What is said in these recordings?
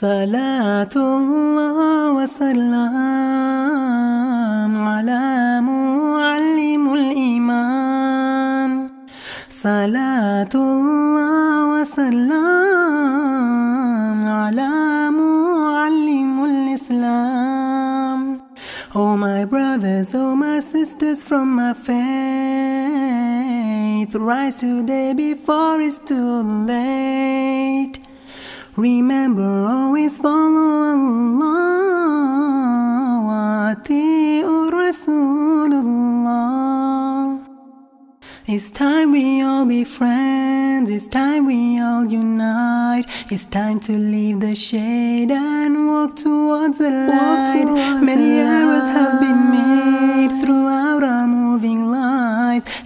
صلاة الله وسلام على معلم الإيمان صلاة الله وسلام على معلم الإسلام Oh my brothers, oh my sisters from my faith Rise today before it's too late Remember always follow Allah Wati'ur Rasulullah. It's time we all be friends It's time we all unite. It's time to leave the shade and walk towards the light. towards Many errors have been made throughout our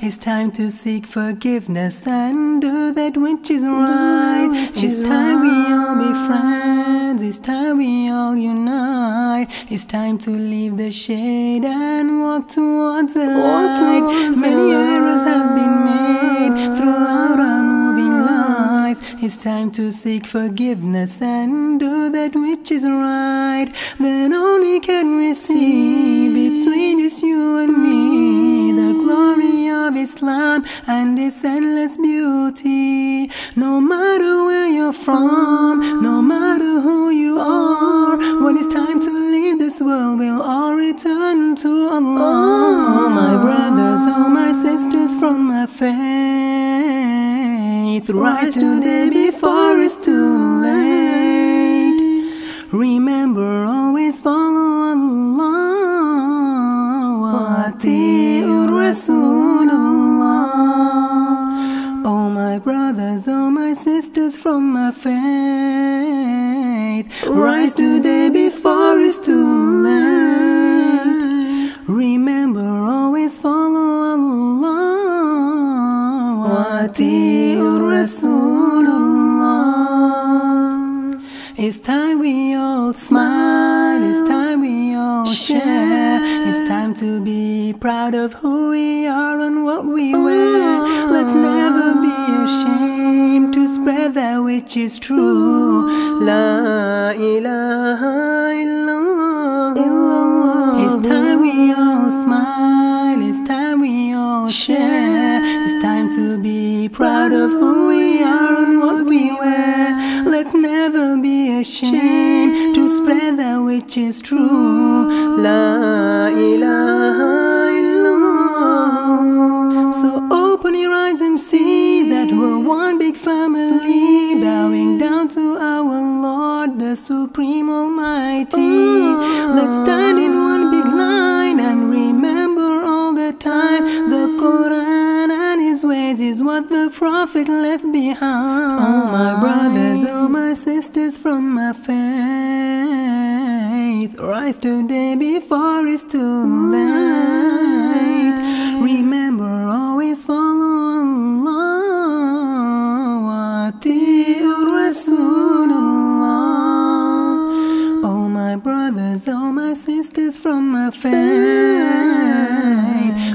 It's time to seek forgiveness and do that which is right. which It's is time we all be friends. It's time we all unite. It's time to leave the shade and walk towards the Walk light. towards the Many errors have been made throughout our moving lives. It's time to seek forgiveness and do that which is right. Then only can we see No matter where you're from, no matter who you are When it's time to leave this world, we'll all return to Allah. My brothers, oh my sisters from my faith Rise today before it's too late brothers, oh my sisters from my faith. Rise today before it's too late. Remember, always follow Allah. It's time we all smile It's time we all share. It's time to be proud of who we are and what we wear. Let's never ashamed to spread that which is true. La ilaha illallah. It's time we all smile It's time we all share. It's time to be proud of who we are and what we wear. Let's never be ashamed to spread that which is true. La ilaha Prophet left behind. Oh my brothers, oh my sisters from my faith. Rise today before it's too late. Mm. Remember always follow Allah. Rasulullah Oh my brothers, oh my sisters from my faith.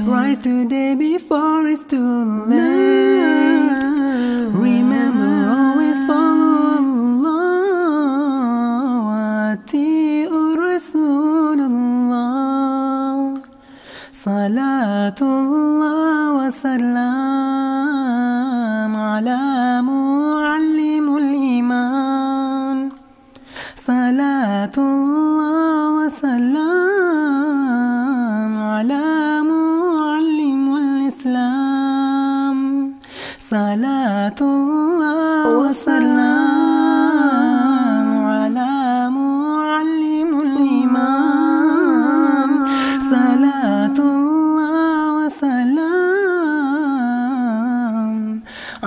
Rise today before it's too late صلاة الله وسلام على معلم الإيمان. صلاة الله وسلام على معلم الإسلام. صلاة الله وسلام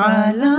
Ala